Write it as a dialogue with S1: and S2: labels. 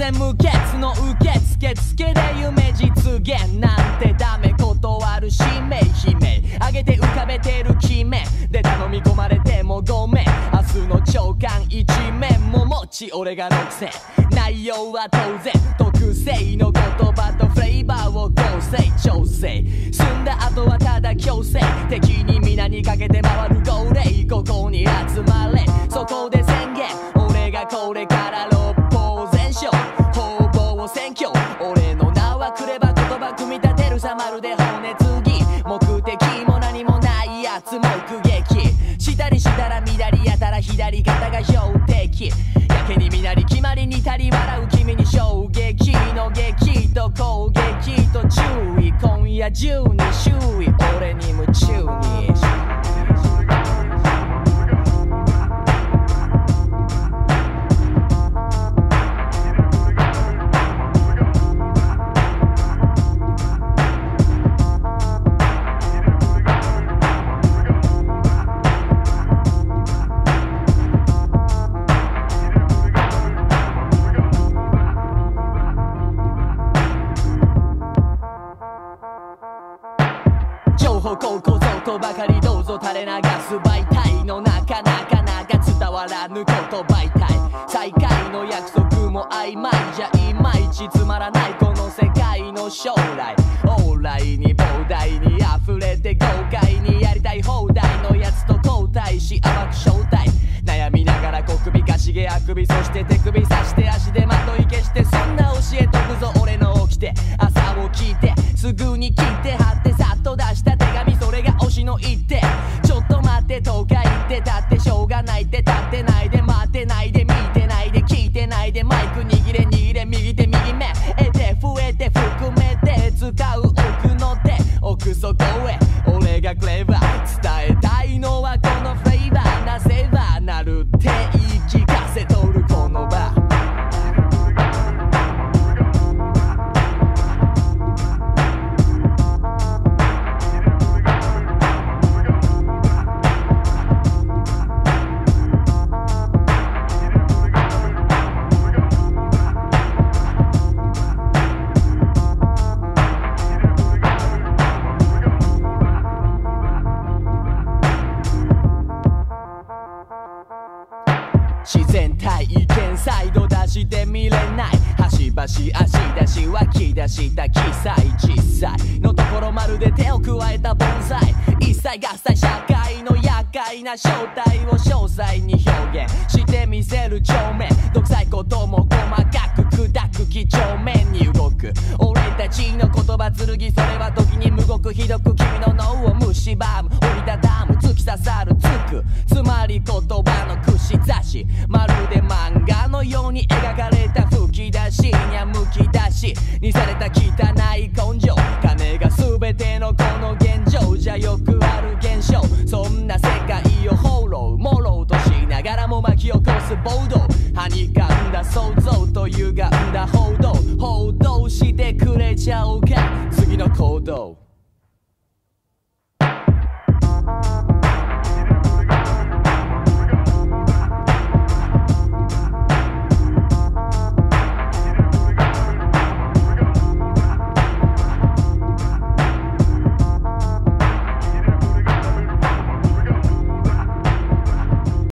S1: 然無欠の受付付けで夢実現なんてダメ断る使命悲鳴上げて浮かべてる決めで頼み込まれてもごめん明日の朝刊一面も持ち俺がのくせ内容は当然特性の言葉とフレーバーを合成調整済んだ後はただ強制敵に皆にかけて回る号令ここにさまるで骨継ぎ目的も何もないやつ目撃したりしたら左やたら左肩が標的やけにみなり決まりに足り笑う君に衝撃の劇と攻撃と注意今夜中に周情報高校ぞとばかりどうぞ垂れ流す媒体の中なかなか伝わらぬこと媒体再会の約束も曖昧じゃいまいちつまらないこの世界の将来往来に膨大に溢れて豪快にやりたい放題のやつと交代し暴く正体悩みながら小首かしげあくびそして手首さして足でまとい消してそんな教えとくぞ俺の起きて朝を聞いてすぐに聞いて貼ってってたってしょうがないって立ってないで待ってないで見てないで聞いてないでマイク握れ握れ右手右目。得て増えて含めて使う奥の手。奥底へ。俺がクレバー自然体意見サイド出して見れない。端々足出し湧き出した記載実際のところまるで手を加えた盆栽。一切合切社会の厄介な正体を詳細に表現。してみせる帳面。独裁ことも細かく砕く几帳面に動く。俺たちの言葉剣それは時に無極ひどく君の脳を蝕む。折りたたむ突き刺さるつく。つまり言葉の串しまるで漫画のように描かれた吹き出しにゃむき出しにされた汚い根性金が全てのこの現状じゃよくある現象。そんな世界を放浪もろうとしながらも巻き起こす暴動。はにかんだ想像と歪んだ報道。報道してくれちゃおうか。次の行動。